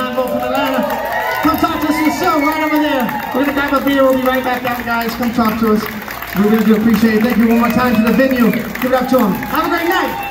Come talk to us yourself right over there. We're gonna grab a beer. We'll be right back out, guys. Come talk to us. We really do appreciate it. Thank you one more time to the venue. Give it up to them. Have a great night.